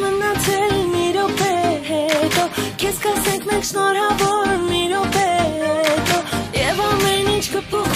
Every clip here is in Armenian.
մնացել մի րոպե հետո Քեզ կասենք մենք շնորհավոր մի րոպե հետո Եվ ամեն ինչ կփոխ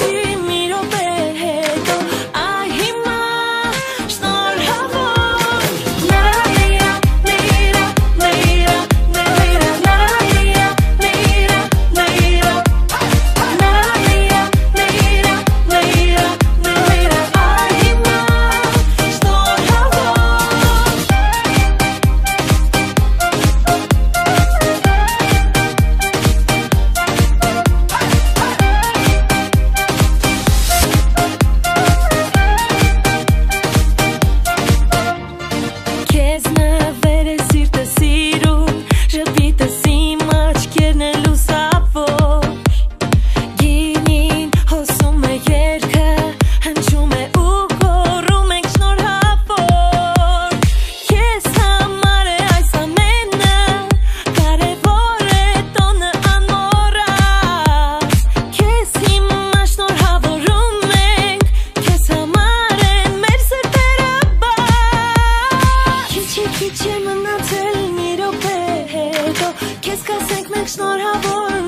That's not how boys